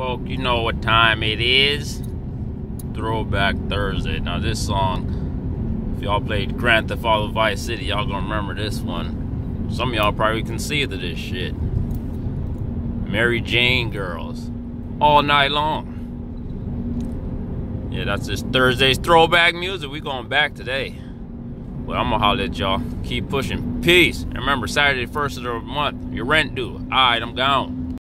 folk, you know what time it is. Throwback Thursday. Now this song, if y'all played Grand Theft Auto Vice City, y'all gonna remember this one. Some of y'all probably can see of this shit. Mary Jane Girls. All night long. Yeah, that's this Thursday's throwback music. We going back today. But I'm gonna holler at y'all. Keep pushing. Peace. And remember, Saturday, first of the month, your rent due. Alright, I'm gone.